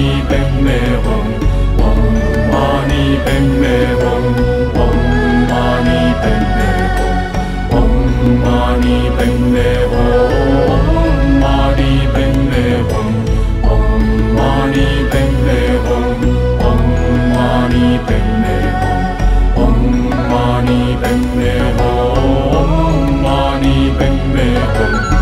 ni ben me hong ma ni ben ma ni ben ma ni ben ma ni ben ma ni ben ma ni ben ma ni ben ma ni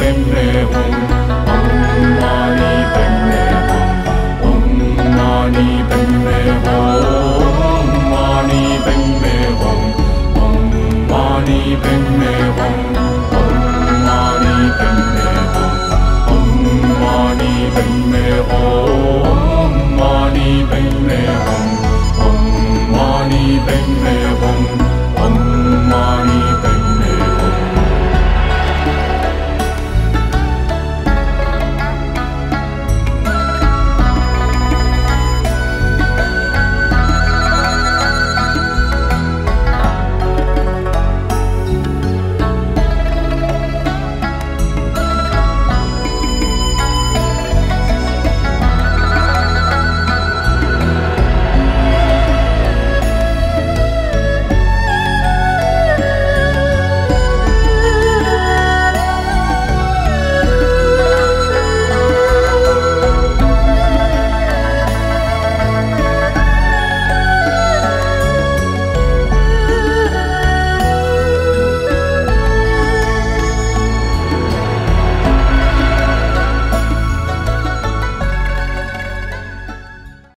பெண்ணே